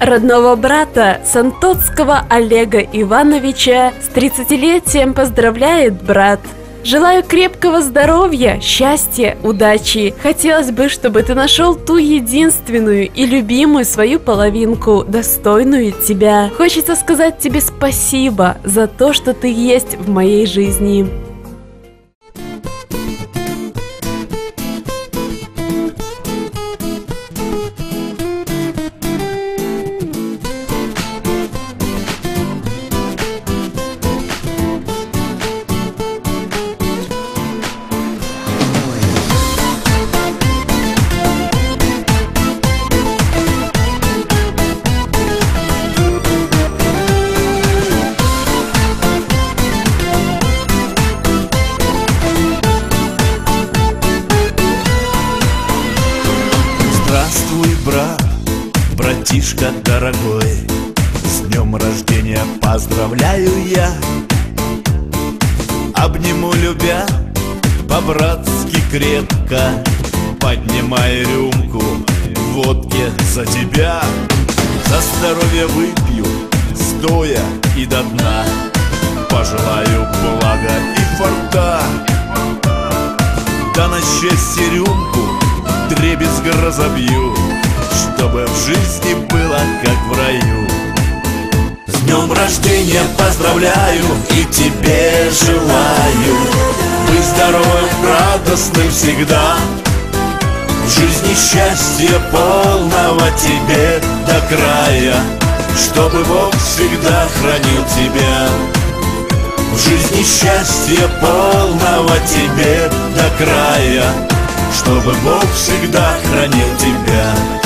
Родного брата Сантоцкого Олега Ивановича с 30-летием поздравляет брат. Желаю крепкого здоровья, счастья, удачи. Хотелось бы, чтобы ты нашел ту единственную и любимую свою половинку, достойную тебя. Хочется сказать тебе спасибо за то, что ты есть в моей жизни. Брат, братишка дорогой С днем рождения поздравляю я. Обниму любя, по-братски крепко Поднимай рюмку водки за тебя. За здоровье выпью, стоя и до дна. Пожелаю блага и форта. Да на счастье рюмку дребезг разобью Чтобы в жизни было как в раю. С днем рождения поздравляю и тебе желаю. Быть здоровым, радостным всегда. В жизни счастья полного тебе до края. Чтобы Бог всегда хранил тебя. В жизни счастья полного тебе до края. Чтобы Бог всегда хранил тебя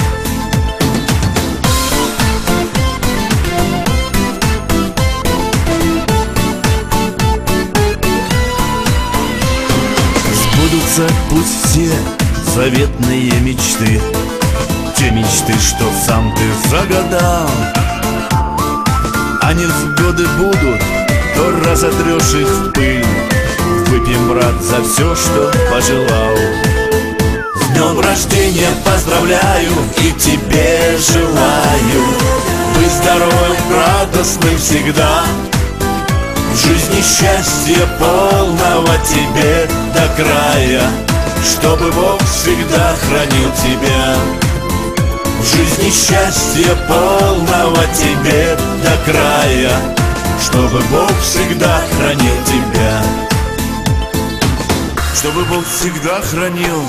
Сбудутся пусть все заветные мечты. Те мечты, что сам ты загадал. Они в годы будут, то разотрешь их в пыль. Выпьем, брат, за все, что пожелал. С днем рождения поздравляю и тебе желаю. Быть здоровым, радостным всегда В жизни счастья полного тебе до края Чтобы Бог всегда хранил тебя. В жизни счастья полного тебе до края Чтобы Бог всегда хранил тебя. Чтобы Бог всегда хранил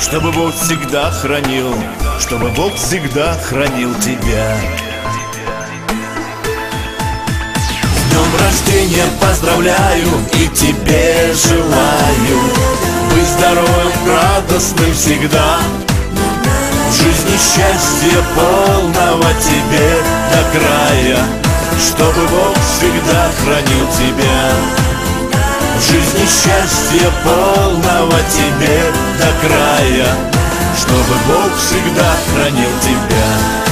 Чтобы Бог всегда хранил Чтобы Бог всегда хранил тебя рождения поздравляю и тебе желаю. Быть здоровым, радостным всегда. В жизни счастья полного тебе до края Чтобы Бог всегда хранил тебя. В жизни счастья полного тебе до края Чтобы Бог всегда хранил тебя